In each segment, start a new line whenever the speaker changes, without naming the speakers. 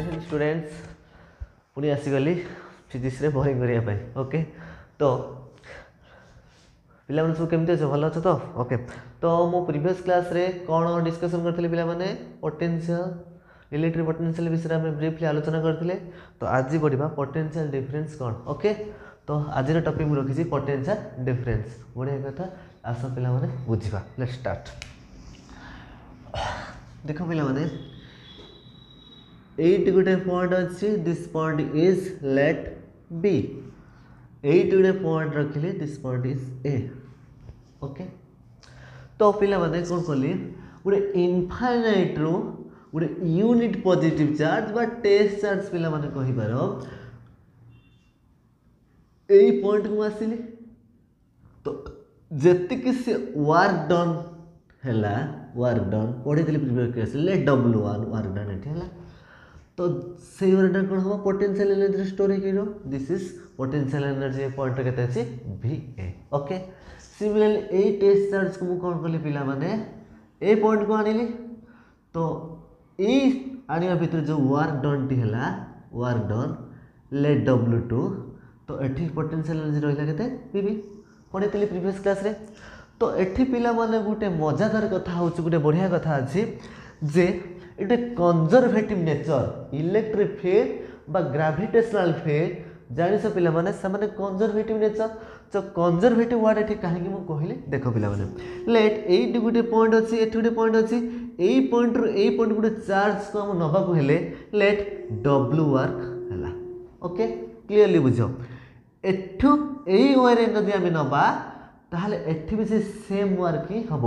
Presentation students पुणी आसगली physics boring okay तो पे सब कमी अच भल अच तो ओके तो मो प्रिस् क्लास कौन डिस्कसन करते पे पोटेनसीआल रिलेटेड पोटेनसीआल विषय में ब्रीफली आलोचना करते तो आज पढ़ा पोटेनसीआल डिफरेन्स कौन ओके तो आज टपिक मु रखी पोटेनसीआल डिफरेन्स बढ़िया कथ आस पे बुझा लेट स्टार्ट देख पे एट गोटे पॉइंट अच्छी this point is let B at गोटे point रखिले this point is A okay तो पाने कौन कल गोटे इनफाइनाइट रू गोटे यूनिट पजिट चार्ज बा टेस्ट चार्ज पाने कहपार पॉइंट को आसने तो जी से वार डन है वार डन पढ़ी prepare let W work done ये तो ସେଇ ଗୁଡ଼ାଟା କ'ଣ ହେବ ପୋଟେନସିଆଲ ଏନର୍ଜିରେ ଷ୍ଟୋର୍ ହେଇକି ରହିବ ଦିସ୍ ଇଜ୍ ପୋଟେନସିଆଲ ଏନର୍ଜି ପଏଣ୍ଟର କେତେ ଅଛି ଭି ଏ ଓକେ ସିମିଲାରଲି ଏଇ ଟେଷ୍ଟ ଚାର୍ଜକୁ ମୁଁ କ'ଣ କଲି ପିଲାମାନେ ଏଇ ପଏଣ୍ଟକୁ ଆଣିଲି ତ ଏଇ ଆଣିବା ଭିତରେ ଯେଉଁ ୱାର୍କ ଡନ୍ଟି ହେଲା work done let W two ତ ଏଠି ପୋଟେନସିଆଲ ଏନର୍ଜି ରହିଲା କେତେ ପିବି ପଢ଼େଇଥିଲି ପ୍ରିଭିୟସ୍ କ୍ଲାସ୍ରେ ତ ଏଠି ପିଲାମାନେ ଗୋଟେ ମଜାଦାର କଥା ହେଉଛି ଗୋଟେ ବଢ଼ିଆ କଥା ଅଛି ଯେ it a conservative nature electric field বা gravitational field ଜାଣିଛ ପିଲାମାନେ ସେମାନେ କନଜରଭେଟିଭ୍ ନେଚର୍ ତ କନଜରଭେଟିଭ୍ ୱାର୍ଡ଼ ଏଠି କାହିଁକି ମୁଁ କହିଲି ଦେଖ ପିଲାମାନେ ଲେଟ୍ ଏଇଠି ଗୋଟେ ପଏଣ୍ଟ ଅଛି ଏଠି ଗୋଟେ ପଏଣ୍ଟ ଅଛି ଏଇ ପଏଣ୍ଟରୁ ଏଇ ପଏଣ୍ଟ ଗୋଟେ ଚାର୍ଜକୁ ଆମକୁ ନେବାକୁ ହେଲେ ଲେଟ୍ ଡବ୍ଲୁ ୱାର୍କ ହେଲା ଓକେ କ୍ଲିଅରଲି ବୁଝ ଏଠୁ ଏଇ ୱେରେ ଯଦି ଆମେ ନେବା ତାହେଲେ ଏଠି ବି ସେ ସେମ୍ ୱାର୍କ ହିଁ ହେବ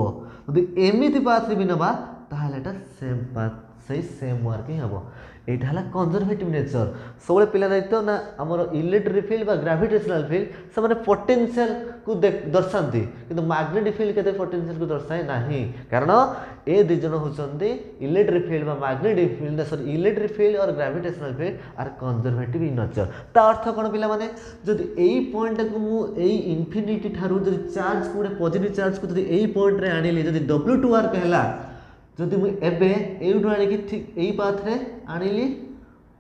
ଯଦି ଏମିତି ପାଥରେ ବି ନେବା ତାହେଲେ ଏଇଟା ସେମ୍ ପାଥ୍ ସେଇ ସେମ୍ ୱାର୍କ ହିଁ ହେବ ଏଇଟା ହେଲା କଞ୍ଜରଭେଟିଭ୍ ନେଚର୍ ସବୁବେଳେ ପିଲା ଦାୟିତ୍ୱ ନା ଆମର ଇଲେକ୍ଟ୍ରିକ୍ ଫିଲ୍ଡ ବା ଗ୍ରାଭିଟେସନାଲ୍ ଫିଲ୍ଡ ସେମାନେ ପୋଟେନ୍ସିଆଲ୍କୁ ଦର୍ଶାନ୍ତି କିନ୍ତୁ ମ୍ୟାଗ୍ନେଟିକ୍ ଫିଲ୍ଡ କେତେ ପୋଟେନ୍ସିଆଲ୍କୁ ଦର୍ଶାଏ ନାହିଁ କାରଣ ଏ ଦୁଇ ଜଣ ହେଉଛନ୍ତି ଇଲେକ୍ଟ୍ରିକ୍ ଫିଲ୍ଡ ବା magnetic field sorry electric field or gravitational field are conservative in nature ତା ଅର୍ଥ କ'ଣ ପିଲାମାନେ ଯଦି ଏଇ ପଏଣ୍ଟକୁ ମୁଁ ଏଇ ଇନଫିନିଟି ଠାରୁ ଯଦି ଚାର୍ଜକୁ ଗୋଟେ ପଜିଟିଭ୍ ଚାର୍ଜକୁ ଯଦି ଏଇ ପଏଣ୍ଟରେ ଆଣିଲି ଯଦି ଡବ୍ଲ୍ୟୁ ଟୁ ୱାର୍କ ହେଲା ଯଦି ମୁଁ ଏବେ ଏଇଠୁ ଆଣିକି ଠିକ୍ ଏଇ ପାଥ୍ରେ ଆଣିଲି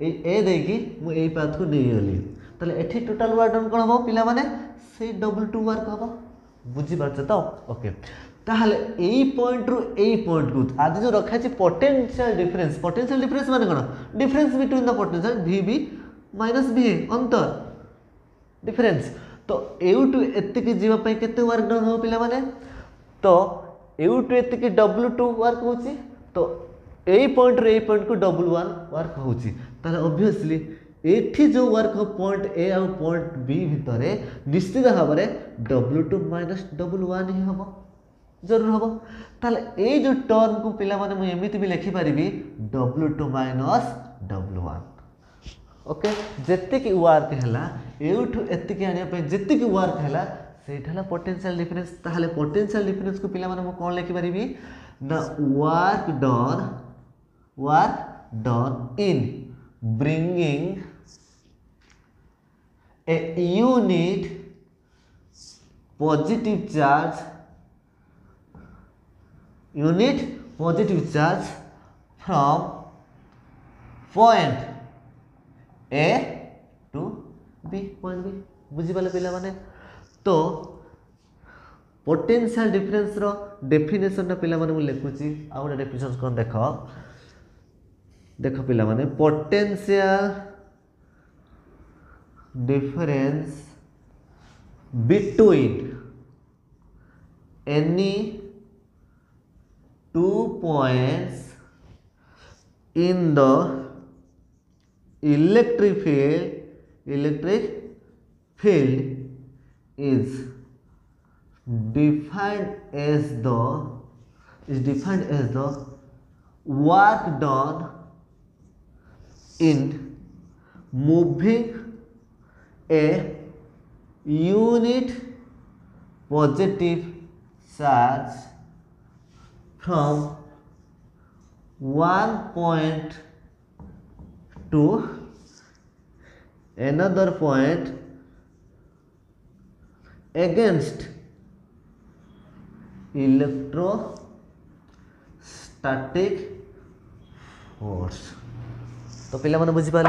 ଏଇ ଏ ଦେଇକି ମୁଁ ଏଇ ପାଥ୍କୁ ନେଇଗଲି ତାହେଲେ ଏଠି ଟୋଟାଲ୍ ୱାର୍କ ଡନ୍ କ'ଣ ହେବ ପିଲାମାନେ ସେଇ ଡବଲ୍ ଟୁ ୱାର୍କ ହେବ ବୁଝିପାରୁଛ ତ ଓକେ ତାହେଲେ ଏଇ ପଏଣ୍ଟରୁ ଏଇ ପଏଣ୍ଟକୁ ଆଜି ଯେଉଁ ରଖାଯାଇଛି ପଟେନ୍ସିଆଲ୍ ଡିଫରେନ୍ସ ପଟେନ୍ସିଆଲ୍ ଡିଫରେନ୍ସ ମାନେ କ'ଣ difference between the potential V B minus V ଅନ୍ତର ଡିଫରେନ୍ସ ତ ଏଇଠୁ ଏତିକି ଯିବା ପାଇଁ କେତେ ୱାର୍କ ଡନ୍ ହେବ ପିଲାମାନେ ତ यू टू ये डब्ल्यू टू वर्क हो तो यही पॉइंट रु पॉइंट को डबल वन वर्क होभीयसली ये जो वर्क हो पॉइंट ए आ पॉइंट बी भितर निश्चित भाव में W two minus double one ही हम जरूर हम तेल ये टर्म को पाने एमती भी लिखिपरि W two minus W one okay जी वर्क है यू टू एत आने जी वर्क है ସେଇଟା ହେଲା ପଟେନ୍ସିଆଲ ଡିଫରେନ୍ସ ତାହେଲେ ପଟେନ୍ସିଆଲ ଡିଫରେନ୍ସକୁ ପିଲାମାନେ ମୁଁ କ'ଣ ଲେଖିପାରିବି ନା work done work done in bringing a unit positive charge unit positive charge from point A to B point B ବୁଝିପାରିଲେ ପିଲାମାନେ तो पोटेनसीआल डिफरेन्सर डेफिनेसनटा ପିଲାମାନଙ୍କୁ ଲେଖୁଛି ଆଉ ଗୋଟେ ଡେଫିନେସନ୍ କ'ଣ ଦେଖ ଦେଖ ପିଲାମାନେ potential difference between any two points in the electric field electric field is defined as the is defined as the work done in moving a unit positive charge from one point to another point against electrostatic force तो पे बुझीपाल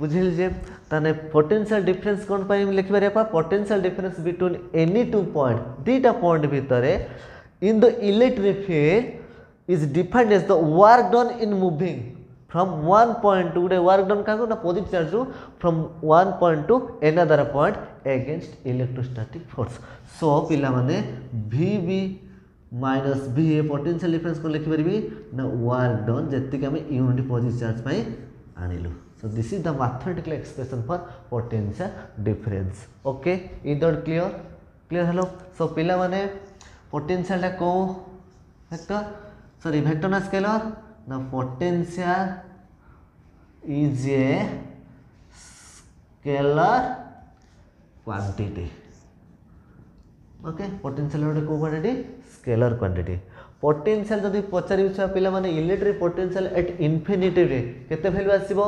बुझिल जे ताने potential difference कौन पाई लिखिपर potential difference between any two point दुटा point भितर in the electric field is defined as the work done in moving from one point to गोटे वर्क डन क्या ना positive charge from one point to another point against electrostatic force so pila mane vb minus b potential difference kon likhi paribi na work done jetti ki ame unit positive charge pai anilu so this is the mathematical expression for potential difference okay is that clear clear hello so pila mane potential ta ko vector sorry vector na scalar na potential is a scalar quantity okay potential ଗୋଟେ କୋଉ quantity scalar quantity potential ଯଦି ପଚାରିବି ଛୁଆ ପିଲାମାନେ electric potential at infinity ରେ କେତେ value ଆସିବ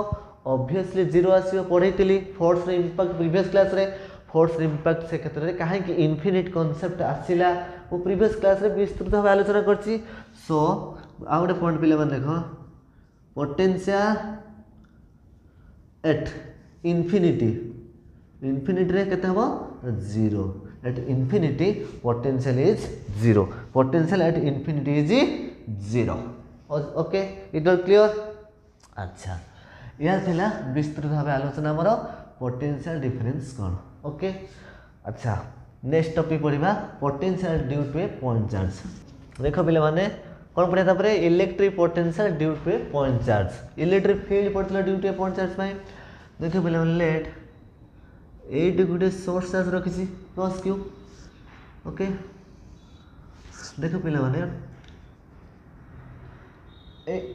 obviously zero ଆସିବ ପଢ଼େଇଥିଲି force ରେ impact previous class ରେ force ରେ impact ସେ କ୍ଷେତ୍ରରେ କାହିଁକି infinite concept ଆସିଲା ମୁଁ previous class ରେ ବିସ୍ତୃତ ଭାବେ ଆଲୋଚନା କରିଛି so ଆଉ ଗୋଟେ point ପିଲାମାନେ ଦେଖ potential at infinity इन्फिनिटी रे केते हबो zero at infinity potential is zero potential at infinity is zero okay it all clear अच्छा या थिला विस्तृत भाव आलोचना हमर पोटेंशियल डिफरेंस कोन ओके अच्छा नेक्स्ट टॉपिक पढ़ा potential due to a point charge देख पे मैंने कौन पढ़ा तापर electric potential due to a point charge electric field पढ़ते due to a point charge देख पे लेट ଏଇଠି ଗୋଟେ ସର୍ଟ ଚାର୍ଜ ରଖିଛି ପ୍ଲସ୍ କ୍ୟୁ ଓକେ ଦେଖ ପିଲାମାନେ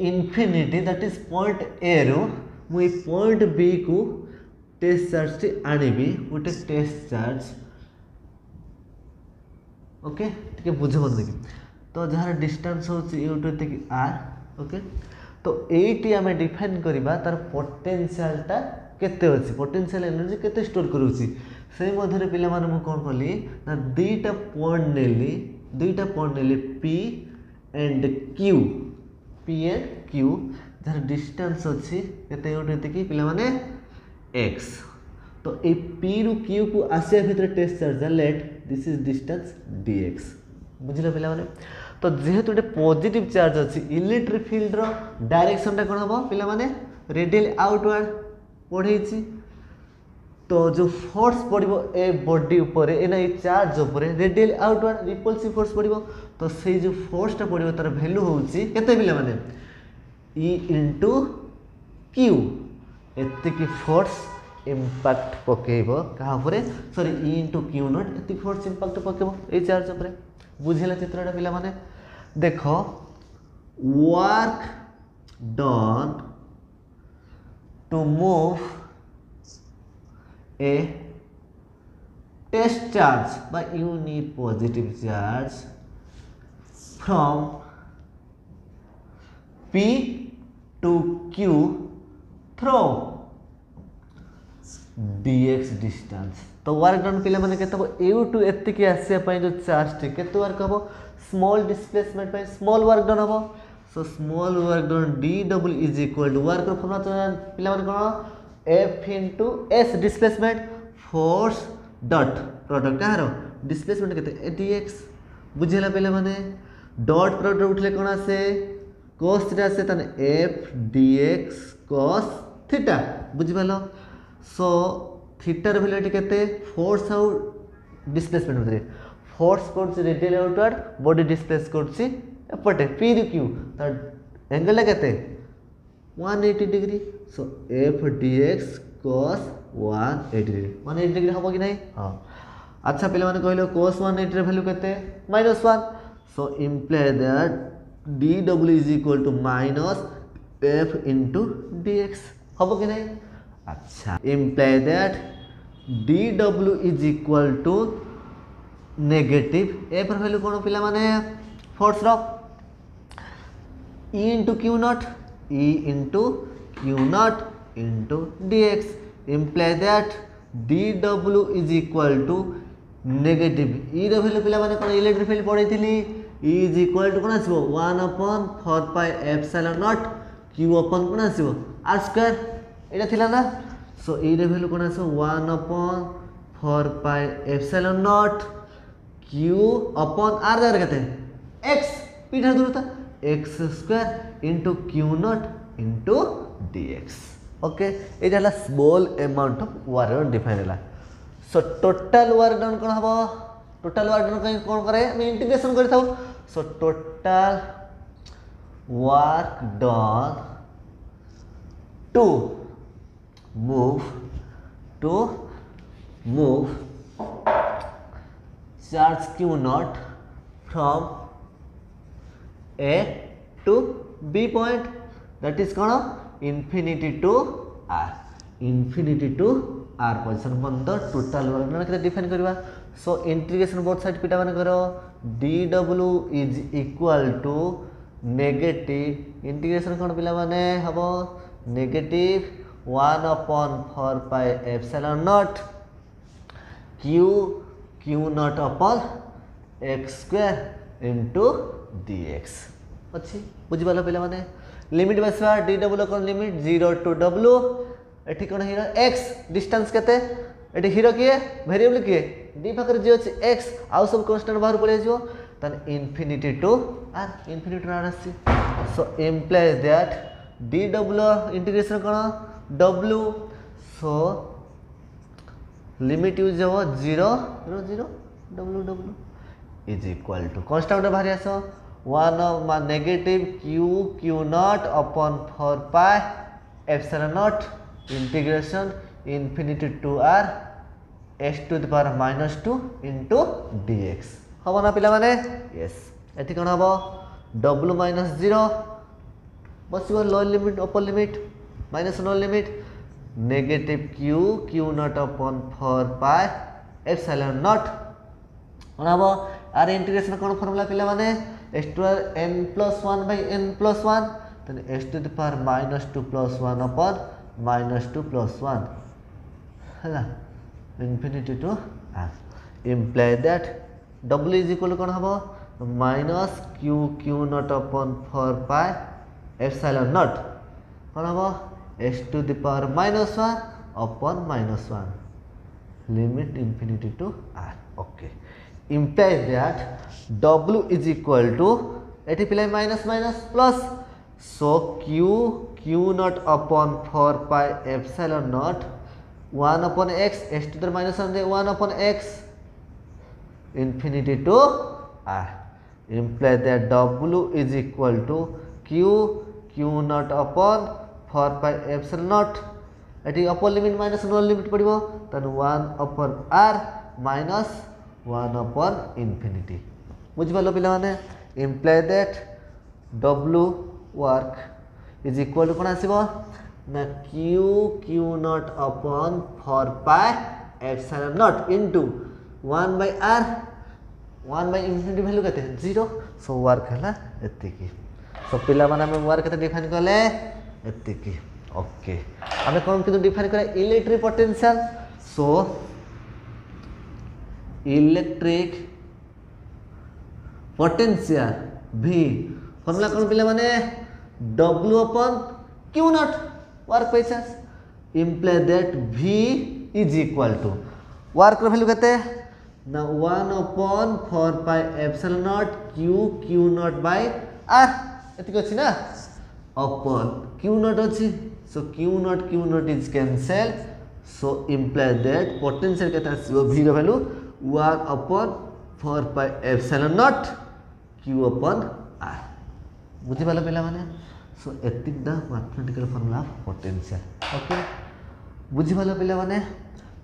ଇନଫିନିଟି ଦ୍ୟାଟ୍ ଇଜ୍ ପଏଣ୍ଟ ଏରୁ ମୁଁ ଏଇ ପଏଣ୍ଟ ବିକୁ ଟେଷ୍ଟ ଚାର୍ଜଟି ଆଣିବି ଗୋଟେ ଟେଷ୍ଟ ଚାର୍ଜ ଓକେ ଟିକେ ବୁଝେଇବନି ଦେଖି ତ ଯାହାର ଡିଷ୍ଟାନ୍ସ ହେଉଛି ୟୁଟୁ ଏତିକି ଆର୍ ଓକେ ତ ଏଇଟି ଆମେ ଡିଫାଇନ୍ କରିବା ତାର ପୋଟେନ୍ସିଆଲ୍ଟା କେତେ ଅଛି ପୋଟେନସିଆଲ୍ ଏନର୍ଜି କେତେ ଷ୍ଟୋର୍ କରୁଛି ସେଇ ମଧ୍ୟରେ ପିଲାମାନେ ମୁଁ କ'ଣ କଲି ନା ଦୁଇଟା ପଏଣ୍ଟ ନେଲି ଦୁଇଟା ପଏଣ୍ଟ ନେଲି P and Q P and Q ଯାହାର ଡିଷ୍ଟାନ୍ସ ଅଛି କେତେ ଗୋଟେ ଏତିକି ପିଲାମାନେ ଏକ୍ସ ତ ଏଇ ପିରୁ କ୍ୟୁକୁ ଆସିବା ଭିତରେ test charge let this is distance D X ବୁଝିଲ ପିଲାମାନେ ତ ଯେହେତୁ ଗୋଟେ ପଜିଟିଭ୍ ଚାର୍ଜ ଅଛି ଇଲେକ୍ଟ୍ରିକ୍ ଫିଲ୍ଡର ଡାଇରେକ୍ସନ୍ଟା କ'ଣ ହେବ ପିଲାମାନେ ରେଡ଼ିଆଲି ଆଉଟୱାର୍ଡ଼ পড়েছি তো जो फोर्स পড়িব এ বডি উপরে এ না এই চার্জ উপরে রেডিয়াল আউটওয়ার্ড রিপলসিভ ফোর্স পড়িব তো সেই যে ফোর্সটা পড়িব তার ভ্যালু হচ্ছে কেতে পিলামানে ই ইন্টু কিউ এতিকি ফোর্স ইম্পাক্ট পকাইব কাহা উপরে sorry E into Q not এতিকি force impact পকাইব এই চার্জ উপরে বুঝিলা চিত্রটা পিলামানে দেখ work done to move a test charge by you positive charge from P to Q through dx distance तो वर्क डन पे मैंने कहते यू टू एति आसपाई जो चार्ज टी के वर्क हम small displacement small work done हम so small work done D double is equal to work formula तो कौन F into S displacement force dot product car displacement के बुझेगा पे डट प्रडक्ट उठले कौन आसे कस थीटा आसे तेल एफ डीएक्स कस थीटा बुझिपाल सो थीटार भैल्यू के फोर्स आउ डिस्प्लेसमेंट भाई फोर्स कर रेडियल आउटवर्ड बॉडी डिस्प्लेस कर एपटे पी डी क्यू तर एंगल के one degree so F D X cos one degree one eighty degree हम कि ना हाँ अच्छा पे मैंने कहल कस वन एट्टी भैल्यू के minus one so imply that D W is equal to minus F into D X हम कि ना अच्छा imply that D W is equal to negative F value कौन पे force rough E into Q naught E into Q naught into D X imply that D W is equal to negative इर value पे कौन electric field पढ़ी is equal to कौन आसो अपन four pi एफसेल naught Q अपन कौन आसो are यहाँ थी ना सो इर भैल्यू कौन आसान अपन four pi एफसेल naught Q upon are द्वारा के एक्स पीठ दूरता X square into Q not into D X okay यहाँ small amount of work define है सो टोटाल वार डन कौन हम टोटाल वार डन कहीं कौन करे आम इंटीग्रेसन कर so total work done to move to move charge Q not from A to B point that is kana infinity to R infinity to R position on the total work ना कितना define करिवा so integration both side पिटा बने करो dw is equal to negative integration कौन पिला बने हबो negative one upon four pi epsilon naught q q naught upon x into D X ଅଛି ବୁଝିପାରିଲ ପିଲାମାନେ ଲିମିଟ୍ ବସିବା ଡି ଡବ୍ଲୁ କ'ଣ ଲିମିଟ୍ ଜିରୋ ଟୁ ଡବ୍ଲୁ ଏଠି କ'ଣ ହିରୋ ଏକ୍ସ ଡିଷ୍ଟାନ୍ସ କେତେ ଏଠି ହିରୋ କିଏ ଭେରିଏବଲ୍ କିଏ ଡି ପାଖରେ ଯିଏ ଅଛି ଏକ୍ସ ଆଉ ସବୁ କନଷ୍ଟାଣ୍ଟ ବାହାରୁ ପଳେଇ ଆସିବ ତାହେଲେ infinity to r infinity to R ଆସିଛି so implies that D W integration କ'ଣ ଡବ୍ଲୁ ସୋ ଲିମିଟ୍ ୟୁଜ୍ ହେବ zero zero W W is equal to constant of variation 1 of my negative q q naught upon 4 pi epsilon naught integration infinity to r s to the power minus 2 into dx হব না পিলামানে yes এটি কোন হব w minus 0 বসিব lower limit upper limit minus lower limit negative q q naught upon 4 pi epsilon naught কোন হব আর integration কোন formula পিলামানে s to r n plus one by n plus one তাহলে s to the power minus two plus one upon minus two plus one হ্যাঁ infinity to r imply that W is equal কোণ হব minus q q naught upon four pi epsilon naught কোণ হব s to the power minus one upon minus one limit infinity to r okay implies that W is equal to multiply minus minus plus. So Q Q naught upon 4 pi epsilon naught 1 upon x x to the minus 1 1 upon x infinity to r implies that W is equal to Q Q naught upon 4 pi epsilon naught eighty upper limit minus lower limit पड़ो then one upper R minus one upon infinity बुझिपाल पाने imply that W work is equal to कौन आस Q Q naught upon four pi epsilon naught into one by R one by infinity value के zero so work है ये सो पे work define कले ये okay आम कौन कि डिफाइन कर electric potential so electric potential V formula कौन पे मैंने W upon q naught work imply that V is equal to work value के ना one upon four by epsilon naught q q naught by r एक अच्छी ना upon Q naught अच्छी so q naught q naught is cancel so imply that potential के V value r upon four pi epsilon naught q upon r बुझीपाल पाने so acting the mathematical formula potential okay बुझीपाल पाने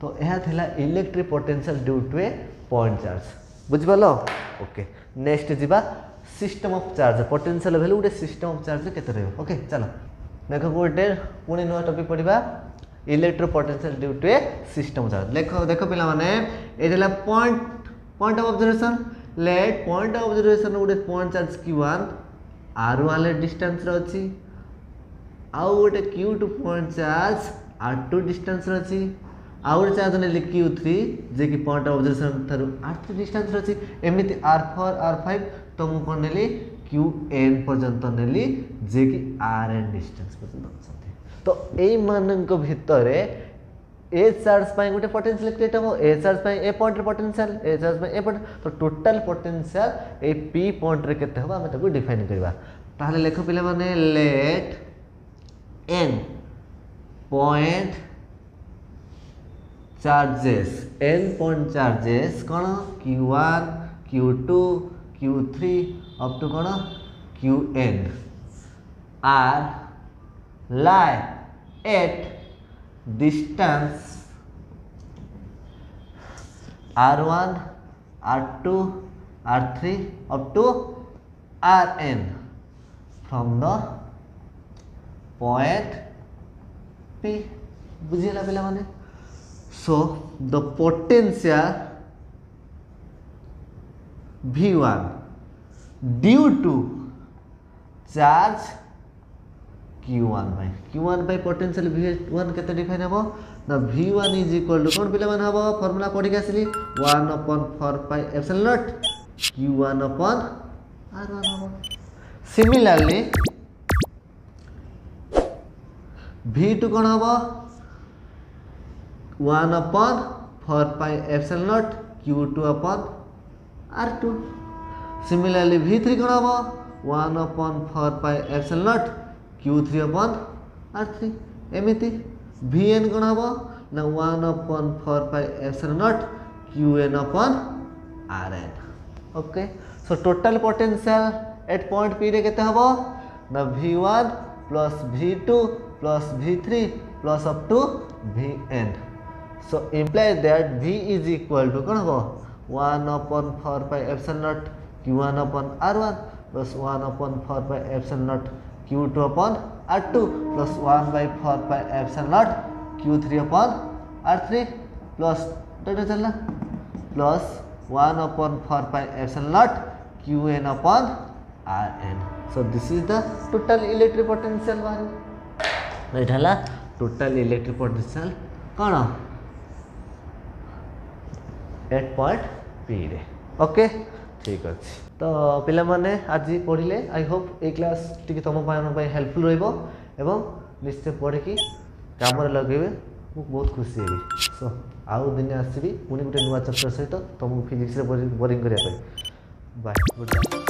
तो यह electric potential due to a point charge बुझीपाल okay next ji system of charge potential value गोटे system of charge के okay चल देख गोटे पुणी नुआ टपिक पढ़ा electric potential due to a system charge lekho dekho pila mane eta la point point of observation let point of observation gode point charge q1 r1 le distance re achi ଆଉ ଗୋଟେ q two point charge r two ଡିଷ୍ଟାନ୍ସରେ ଅଛି ଆଉ ଗୋଟେ charge ନେଲେ Q three ଯିଏକି point observation ଠାରୁ ଆର୍ three ଡିଷ୍ଟାନ୍ସରେ ଅଛି ଏମିତି ଆର୍ ଫୋର୍ ଆର୍ ଫାଇଭ୍ ତ ମୁଁ କ'ଣ ନେଲି କ୍ୟୁ ଏନ୍ ପର୍ଯ୍ୟନ୍ତ ନେଲି ଯିଏକି ଆର୍ ଏନ୍ ଡିଷ୍ଟାନ୍ସ ପର୍ଯ୍ୟନ୍ତ ଅଛନ୍ତି তো এইମାନଙ୍କ ଭିତରେ ଏଜ୍ ଚାର୍ଜ ପାଇଁ ଗୋଟେ ପଟେନ୍ସିଆଲ୍ କ୍ରିଏଟ୍ ହେବ ଏଜ୍ ଚାର୍ଜ ପାଇଁ ଏ ପଏଣ୍ଟରେ ପଟେନ୍ସିଆଲ୍ ଏଜ୍ ଚାର୍ଜ ପାଇଁ ଏ ପଏଣ୍ଟ ତ ଟୋଟାଲ୍ ପଟେନ୍ସିଆଲ୍ ଏଇ ପି ପଏଣ୍ଟରେ କେତେ ହେବ ଆମେ ତାକୁ ଡିଫାଇନ୍ କରିବା ତାହେଲେ ଲେଖ ପିଲାମାନେ let n point charges n point charges କ'ଣ q one q two q three up to କ'ଣ q n r lie at distance r1 r2 r3 up to rn from the point p বুঝিলা পিলামানে so the potential v1 due to charge q1 ପାଇଁ q1 ପାଇଁ potential v1 କେତେ define ହେବ ନା v1 is equal two କ'ଣ ପିଲାମାନେ ହେବ ଫର୍ମୁଲା ପଢ଼ିକି ଆସିଲି one upon four pi epsilon naught Q one upon R one ହେବ ସିମିଲାରଲି ଭି ଟୁ କ'ଣ ହେବ one upon four pi epsilon naught q two upon r two similarly V three କ'ଣ ହେବ one upon four pi epsilon naught q three upon r three एमती भि N कौन हम ना one upon four five n naught q n upon r n okay so total potential at point P रे हम ना V one plus V two plus V three plus up to V N so imply that V is equal to कौन हम one upon four five epsilon naught q one upon r one plus one upon four five epsilon naught q two upon r two plus one by four by epsilon naught q three upon r three plus total चलना plus one upon four by epsilon naught q n upon R N so this is the total electric potential value है total electric potential कौन at point P रे okay ଠିକ୍ ଅଛି ତ ପିଲାମାନେ ଆଜି ପଢ଼ିଲେ ଆଇ ହୋପ୍ ଏଇ କ୍ଲାସ୍ ଟିକେ ତୁମମାନଙ୍କ ପାଇଁ ହେଲ୍ପଫୁଲ୍ ରହିବ ଏବଂ ନିଶ୍ଚୟ ପଢ଼ିକି କାମରେ ଲଗାଇବେ ମୁଁ ବହୁତ ଖୁସି ହେବି ସୋ ଆଉ ଦିନେ ଆସିବି ପୁଣି ଗୋଟେ ନୂଆ ଚାପ୍ଟର ସହିତ ତୁମକୁ ଫିଜିକ୍ସରେ ବୋରିଂ କରିବା ପାଇଁ ବାଏ ଗୁଡ଼୍ ବାଏ